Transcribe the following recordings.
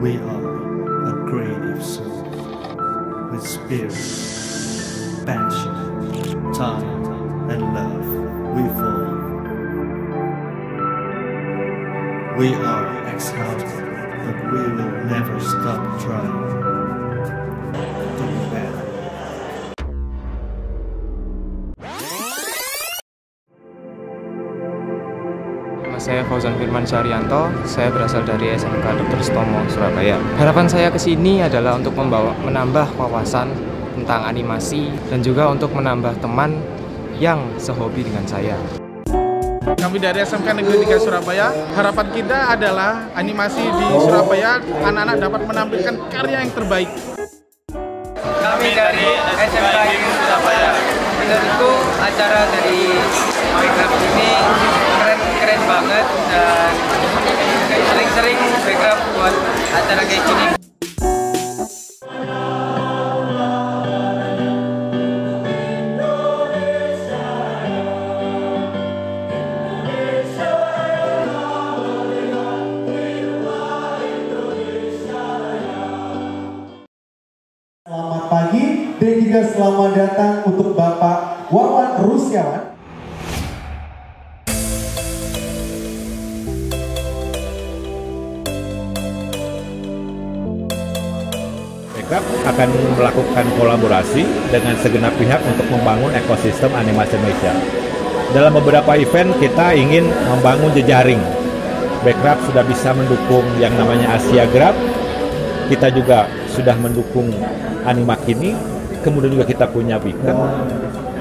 We are a creative soul with spirit, passion, time, and love. We fall. We are exhausted, but we will never stop trying. Saya Fauzan Firman Syarianto, saya berasal dari SMK Dr. Stomo, Surabaya. Harapan saya ke sini adalah untuk membawa menambah wawasan tentang animasi dan juga untuk menambah teman yang sehobi dengan saya. Kami dari SMK Negeri 3 Surabaya, harapan kita adalah animasi di Surabaya anak-anak dapat menampilkan karya yang terbaik. Kami dari SMK Negeri Surabaya. Menurutku acara dari Backcraft ini banget dan sering-sering Backcraft buat acara kayak gini. Selamat pagi dan juga selamat datang untuk Bapak Wawan Rusyawan. Bekraf akan melakukan kolaborasi dengan segenap pihak untuk membangun ekosistem animasi Indonesia. Dalam beberapa event kita ingin membangun jejaring. Bekraf sudah bisa mendukung yang namanya Asia Grab. Kita juga sudah mendukung Animakini. Kemudian juga kita punya Beacon.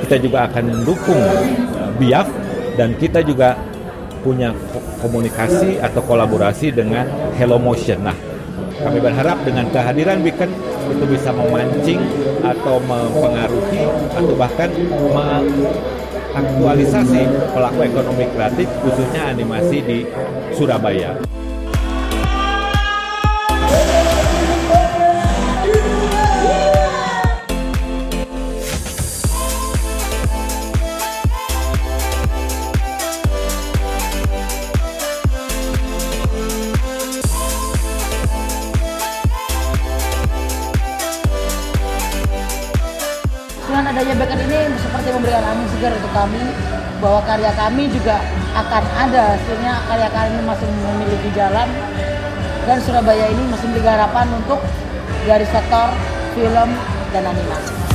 Kita juga akan mendukung uh, Biaf dan kita juga punya ko- komunikasi atau kolaborasi dengan Hello Motion. Nah, kami berharap dengan kehadiran Beacon itu bisa memancing atau mempengaruhi atau bahkan mengaktualisasi pelaku ekonomi kreatif khususnya animasi di Surabaya. Adanya Beacon ini seperti memberikan angin segar untuk kami bahwa karya kami juga akan ada hasilnya karya kami masih memiliki jalan dan Surabaya ini masih memiliki harapan untuk dari sektor film dan animasi.